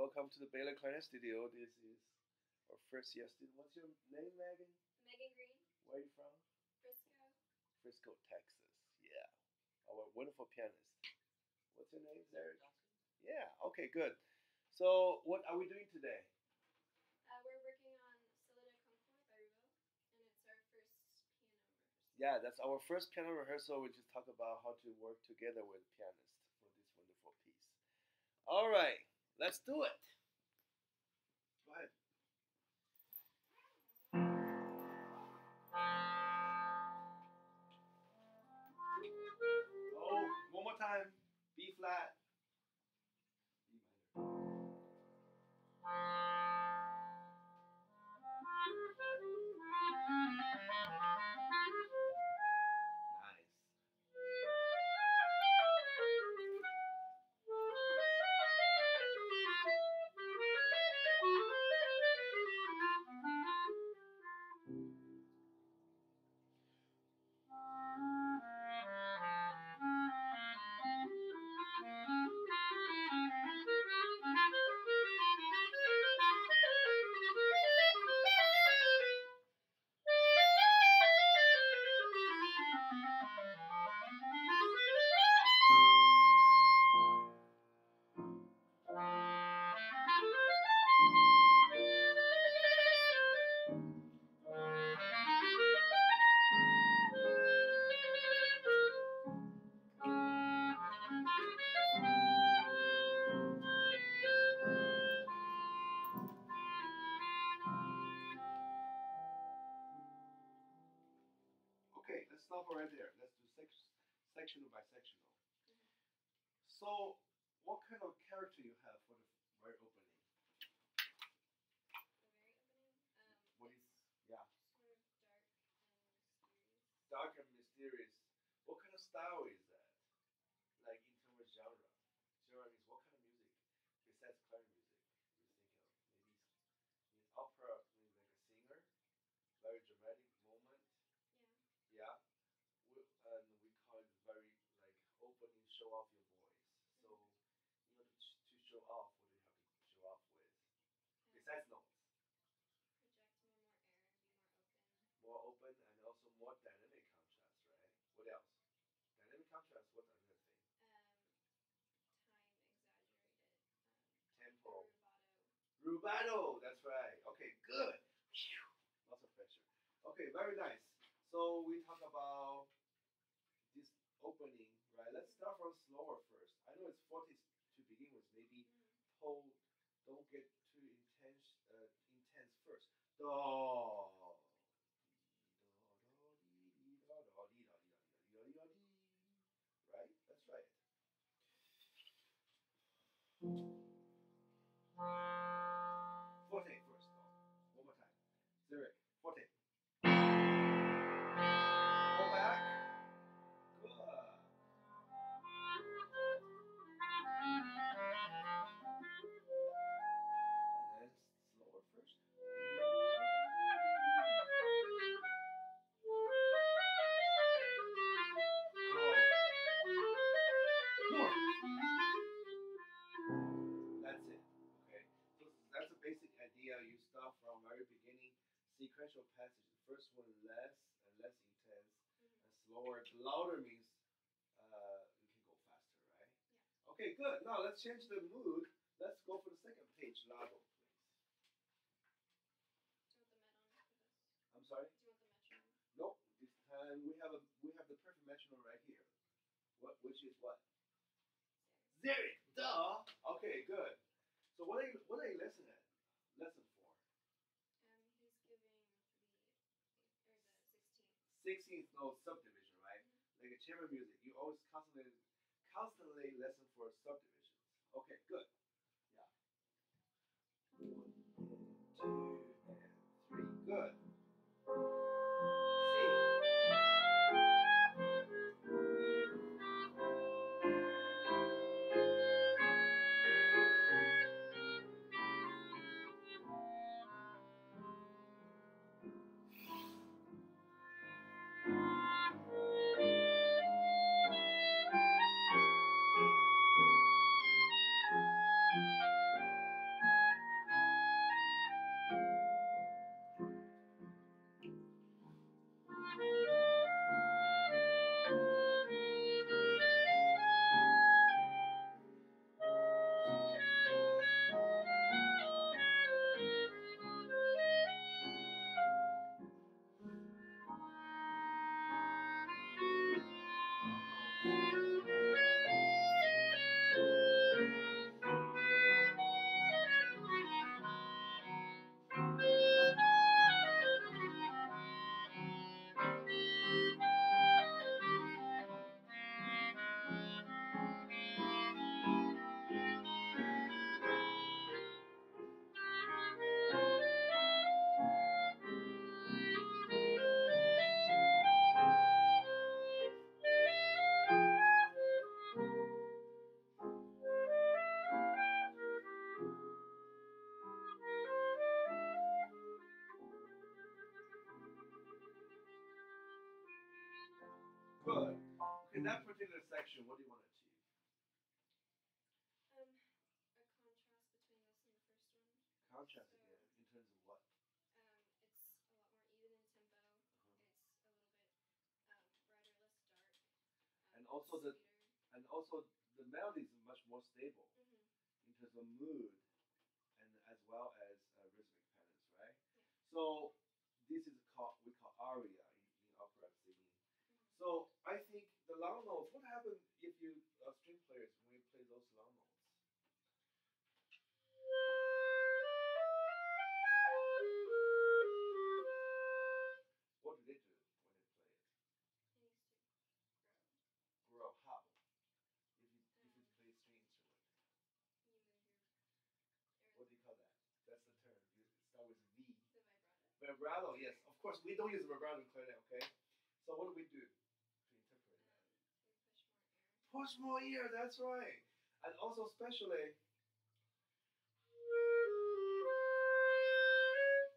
welcome to the Baylor Clarinet Studio. This is our first year student. What's your name, Megan? Megan Green, Where are you from? Frisco, Frisco, Texas. Yeah. Our wonderful pianist. What's your name, Derek? Yeah. Okay, good. So, what are we doing today? uh, we're working on Solo de Concours by Rabaud, and it's our first piano rehearsal. Yeah, that's our first piano rehearsal. We just talk about how to work together with pianists for this wonderful piece. All right, let's do it. Go ahead. Oh, one more time. B flat. Show off your voice. So, you order to, to show off, what do you have to show off with? Besides notes, project more, more air be more open. more open and also more dynamic contrast, right? What else? Dynamic contrast. What another thing? Um, time exaggerated. Tempo. Um, Rubato. rubato. That's right. Okay, good. Phew. Lots of pressure. Okay, very nice. So we talk about this opening? Let's start from slower first. I know it's 40s to begin with. Maybe Mm. hold, don't get too intense, uh, intense first. Do. Right? That's right. Forte sequential passage. The first one less and less intense, and slower. The Louder means uh, you can go faster, right? Yeah. Okay, good. Now let's change the mood. Let's go for the second page, Largo, please. Do you want the med I'm sorry. on for this? Do you want the metronome? Nope. This time we have a we have the perfect metronome right here. What which is what? Zurich. Duh. Okay, good. So what are you what are you listening at? Lesson four. Um, he's giving the or the 16th. 16th note subdivision, right? Like a chamber music, you always constantly constantly listen for subdivisions. Okay, good. In that particular section, what do you want to achieve? Um, a contrast between this and the first one. Contrast So- again, in terms of what? Um, it's a lot more even in tempo. It's a little bit um, brighter, less dark. Um, And also the- sweeter. And also, the melody is much more stable Mhm. in terms of mood and as well as uh, rhythmic patterns, right? Yeah. So this is called we call aria in, in opera singing. So I think long notes. What happens if you uh, string players when you play those long notes? What do they do when they play it? It needs to grow. Grow how? If you if you Um, play string instrument, You move your or what do you call that? That's the term. You start with V. the vibrato. Vibrato, yes. Of course, we don't use vibrato in clarinet, okay? So what do we do to interpret Um, that? we push more ear, that's right. And also especially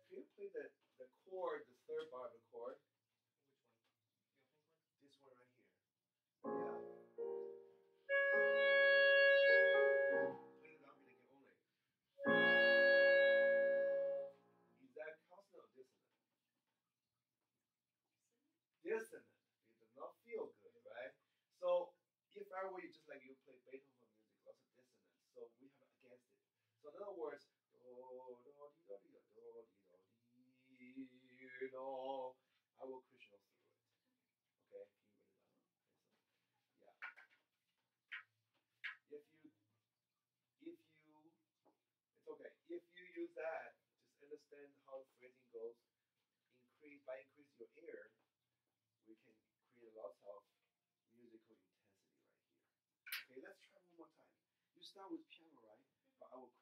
can you play the, the chord, the third bar of the chord? You, play Beethoven music, lots of dissonance. So we have against it. So in other words, do do do do do di do di do. I will crescendo through it. Okay, can you write it down? Okay, so yeah. If you if you it's okay. If you use that, just understand how the phrasing goes. Increase by increasing your air, we can create lots of musical intensity right here. Okay, let's try one more time. You start with piano, right? But I will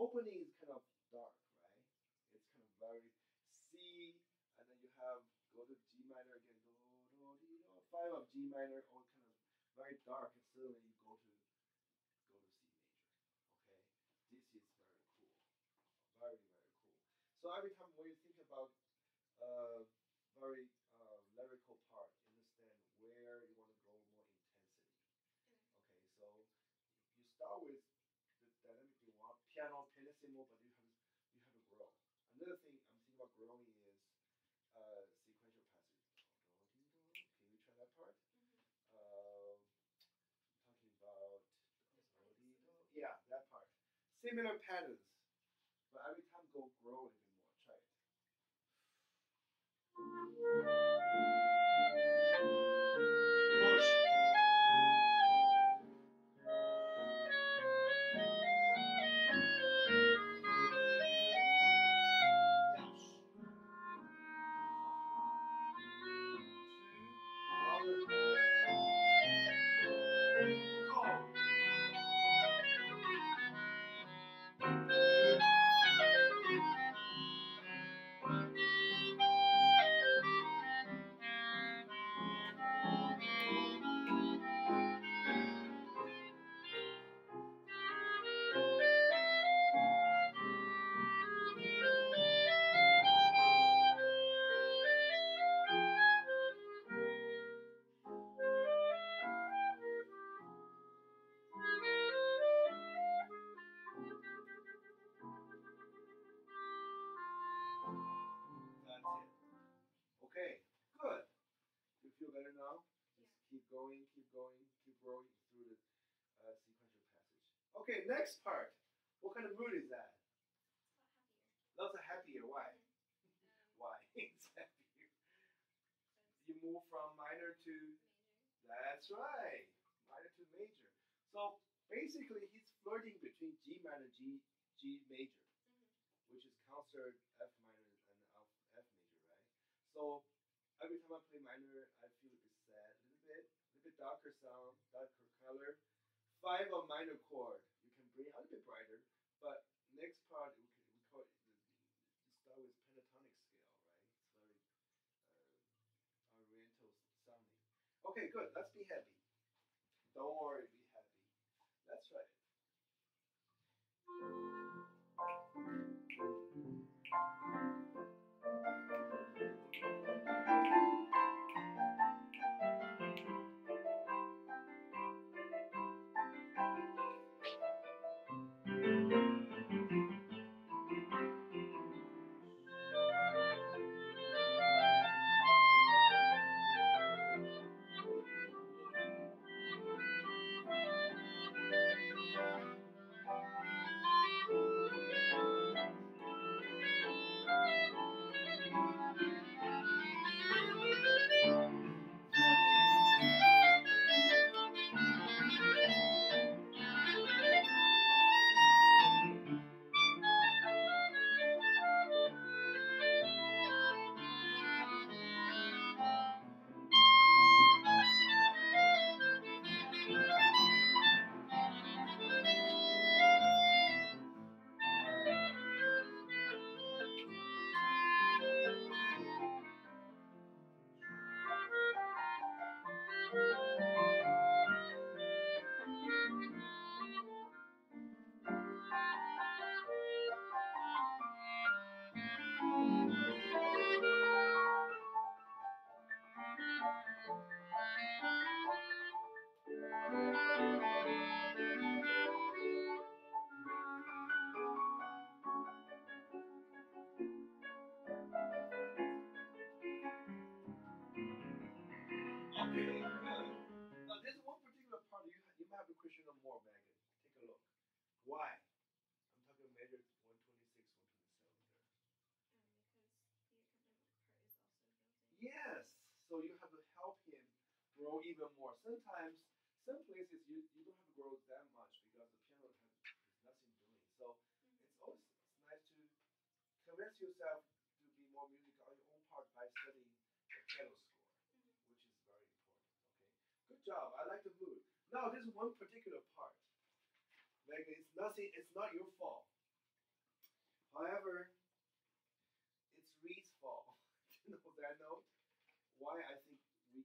opening is kind of dark, right? It's kind of very C, and then you have go to G minor again, do, do, di, do, five of G minor, all kind of very dark, and suddenly you go to go to C major. Okay, this is very cool, very very cool. So every time when you think about uh, very uh, lyrical part, understand where you want to go more intensity. Okay, so you start with the dynamic you want, piano, pianissimo, but you have you have to grow. Another thing I'm thinking about growing is uh, sequential passage. Can you try that part? Um, talking about yeah, that part. Similar patterns, but every time go grow a little bit more. Try it. Going, keep going, keep growing through the uh, sequential passage. Okay, next part. What kind of mood is that? It's a lot happier. Lots of happier. Why? Um, Why? it's happier. You move from minor to Major. that's right, minor to major. So basically, he's flirting between G minor, G G major, Mhm. which is concert F minor and F, F major, right? So every time I play minor, I feel a bit sad, a little bit, a bit darker sound, darker color. Five of minor chord, you can bring a little bit brighter, but next part we, can, we call it start with pentatonic scale, right? It's very uh, oriental sounding. Okay, good. Let's be happy. Don't worry, Now, there's one particular part you, you might have a question on more, Megan. Take a look. Why? I'm talking major 126, 127 there. Um, because the accompaniment part is also built. Yes. So you have to help him grow even more. Sometimes, some places you, you don't have to grow that much because the piano has, nothing doing. So it's always it's nice to convince yourself to be more musical on your own part by studying the piano score, Mhm. which is very important. Okay. Good job. I like the mood. Now, this one particular part. Megan, it's nothing. It's not your fault. However, it's Reed's fault. you know that note? Why I think we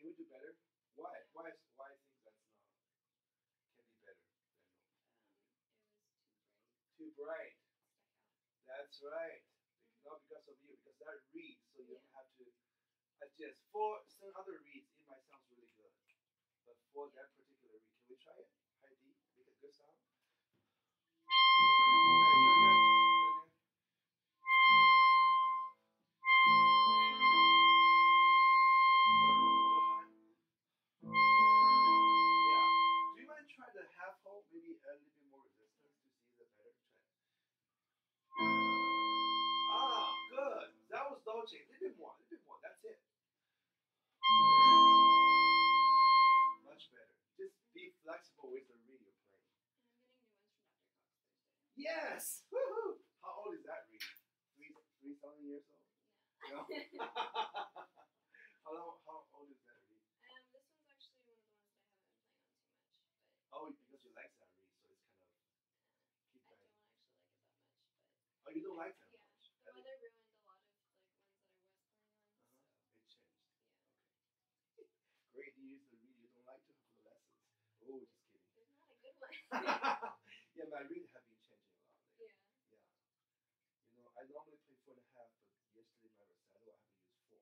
can we do better? Why? Why? Why I think that's not can be better? That note. Um, it was Too too bright. bright. Stuck out. That's right. Not because of you, because that reed, so you Yeah. have to adjust. For some other reeds, it might sound really good, but for that particular reed, can we try it? High D, make a good sound. The half hole? Maybe a little bit more resistance to see the better. Ah, good. That was Dolce. A little bit more. A little bit more. That's it. Yes. Woohoo. How old is that reed? Three, three thousand years old. No. No. how long? How old is that reed? um, this one's actually one of the ones that I haven't been playing on too much, but Oh, because you like that reed, so it's kind of keep I going. don't actually like it that much. But Oh, you don't like that yeah, much. the I think- weather ruined a lot of like ones that I was playing on. Uh-huh. So It changed. yeah, Great. You use the reed you don't like to have the lessons. Oh, just kidding. there's not a good one. yeah, my reed have been changing a lot lately. yeah. Yeah. You know, I normally play four and a half, but yesterday my recital I have to use four.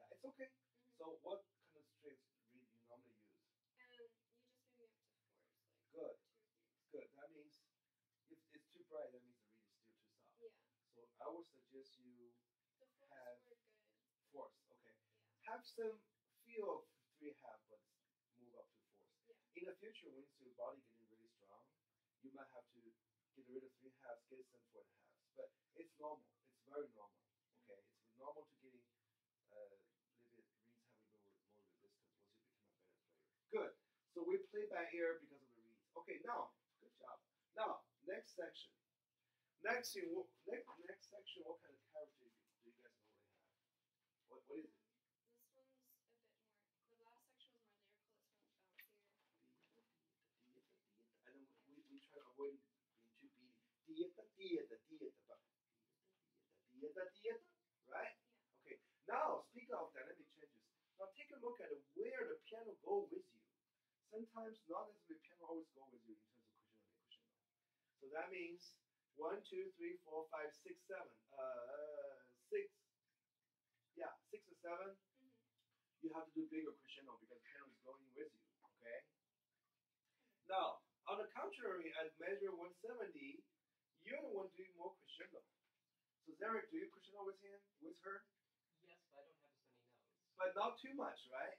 Yeah, it's okay. Mhm. So what kind of strings reed you normally use? Um, you just up to fours, like Good. Good. That means if it's too bright, that means the reed is still too soft. Yeah, So I would suggest you the fours Have- were good. fourth. Okay. Yeah. Have some feel of three half, but move up to fourth. Yeah. In the future, when your body getting really strong, you might have to get rid of three halves, get some four and a halves. But it's normal. It's very normal. Okay. It's normal to getting uh, Good. So we play by ear because of the reeds. Okay, now, good job. Now, next section. Next, what- next, next section, what kind of character do you do you guys normally have? What, what is it? This one's a bit more. The last section was more lyrical. This one's bouncier. And then we, we try to avoid being too beaty. Dieta, dieta, dieta, but dieta, dieta, right? Yeah. Okay. Now, speak of dynamic changes. Now take a look at where the piano go with you. Sometimes not necessarily piano always go with you in terms of crescendo and crescendo. So that means one, two, three, four, five, six, seven. Uh, six. Yeah, six or seven. Mhm. You have to do bigger crescendo because piano is going with you. Okay. Now, on the contrary, at measure 170, you're the one doing more crescendo. So Zarek, do you crescendo with him, with her? Yes, but I don't have as many notes. but not too much, right?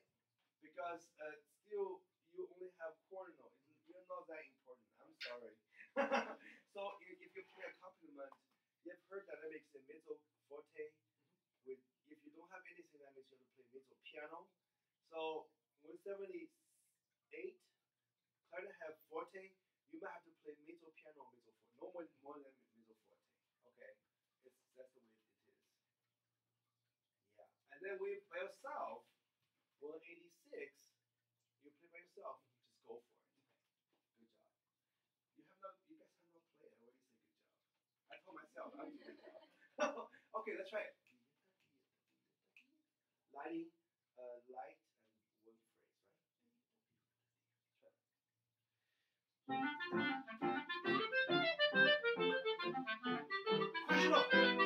Because uh, still you only have note. You're not that important. I'm sorry. so if, you play accompaniment, you've heard dynamics in mezzo forte. With if you don't have anything, that means you have to play mezzo piano. So 178, try to have forte. You might have to play mezzo piano mezzo forte. No more, more than mezzo forte. Okay, it's that's the way it is. Yeah. And then we by yourself, 186, you play by yourself, just go for it. Good job. You have not you guys have not played, I already say good job. I told myself I'm doing job. okay, let's try it. Lighting, uh, light and one phrase, right? Try it. Crescendo.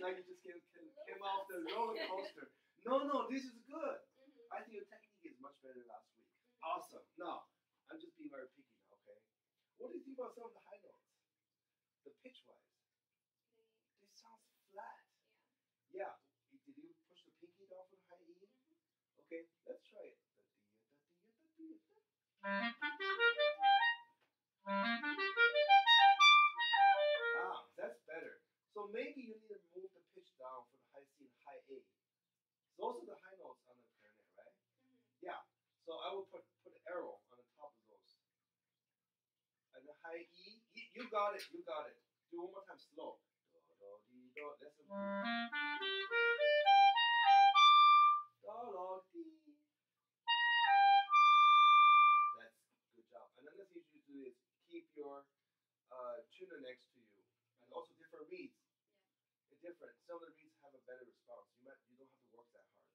Like you just came, came, came off the roller coaster. No, no, this is good. Mhm. I think your technique is much better than last week. Awesome. Now, I'm just being very picky now, okay? What do you think about some of the high notes? The pitch wise, They- they sound flat. yeah. Yeah. Did you push the pinky down for the high E? Mhm. Okay, let's try it. Ah, that's better. So maybe you need to move the pitch down for the high C and high A. Those are the high notes on the clarinet, right? Mhm. So I will put put an arrow on the top of those. And the high E, you, you got it, you got it. Do one more time slow. Do, do, do. That's a do, do, dee. That's good job. Another thing you do is keep your uh, tuner next to you, and also different reeds. It's different. Some of the reeds have a better response. You might you don't have to work that hard.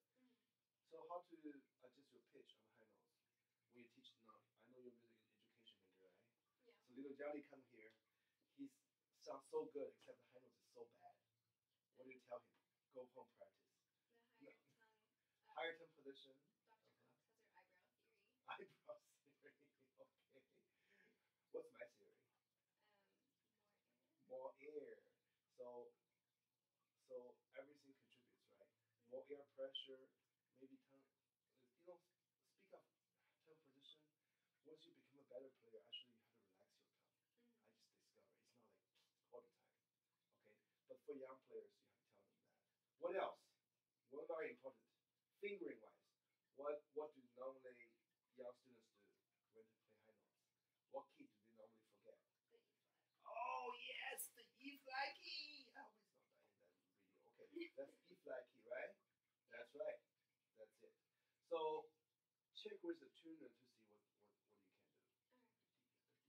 Mhm. So how to adjust your pitch on the high notes when you teach now? I know you're music education major, right? Yeah. So little Johnny come here, he sounds so good, except the high notes is so bad. What do you tell him? Go home practice. The higher tongue. uh, Higher tone position, Dr. Cox has her eyebrow theory. eyebrow theory. Okay. What's my theory? Um, more air. More air. So, so everything contributes, right? More air pressure, maybe tongue. You know, speak of tongue position. Once you become a better player, actually you have to relax your tongue. Mhm. I just discovered it's not like all the time. Okay, but for young players, you have to tell them that. What else? One very important, fingering wise. What what do normally young students So check with the tuner to see what, what, what you can do.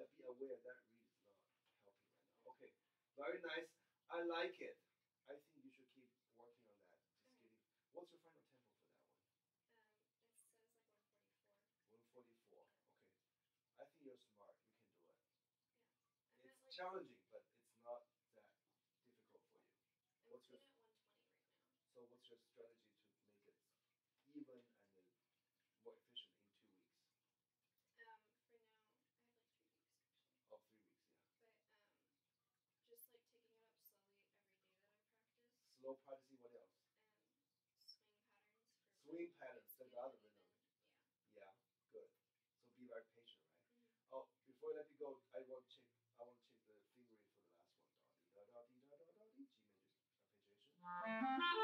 Yeah, be aware that reed is not helping right now. Okay, very nice. I like it. I think you should keep working on that. Just okay. getting. What's your final tempo for that one? Um, it says like 144. 144. Okay. I think you're smart. You can do it. Yeah. It's like, challenging. Slow practicing, what else? Um, swing patterns for Swing patterns, that's getting other rhythm. even. Yeah, good. So be very patient, right? Mhm. Oh, before I let you go, I want to check. I want to check the fingering for the last one. Da da da da da da G major arpeggiation.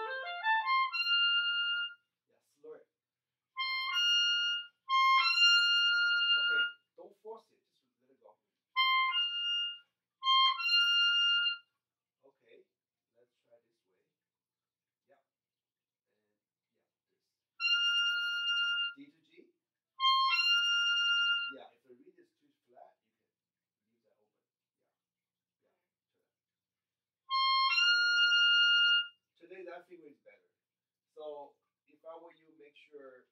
That finger is better. So if I were you, make sure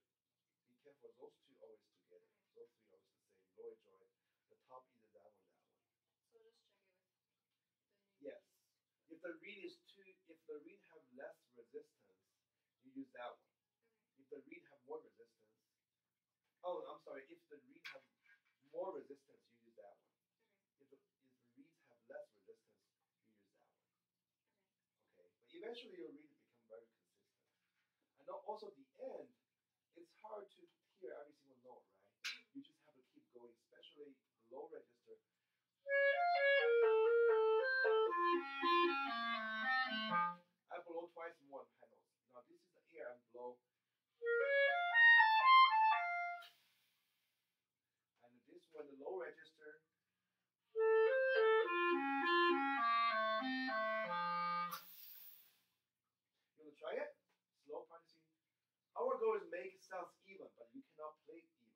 be careful. Those two always together. Those three always the same. Lower joint. The top either that one, that one. So just check it with. Yes. If the reed is too, if the reed have less resistance, you use that one. Okay. If the reed have more resistance, oh, I'm sorry. If the reed have more resistance, you use that one. Okay. If the if the reeds have less resistance, you use that one. Okay. Okay. But eventually your reed become very consistent. Also the end, it's hard to hear every single note, right? You just have to keep going, especially low register. I blow twice more than high notes. Now this is the air I blow. Sounds even, but you cannot play even.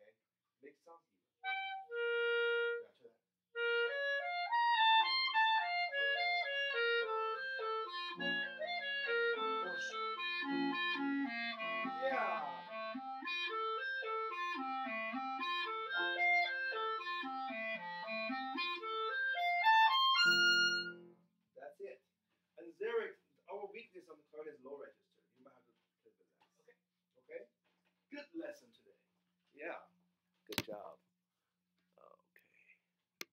Okay? Make sounds even.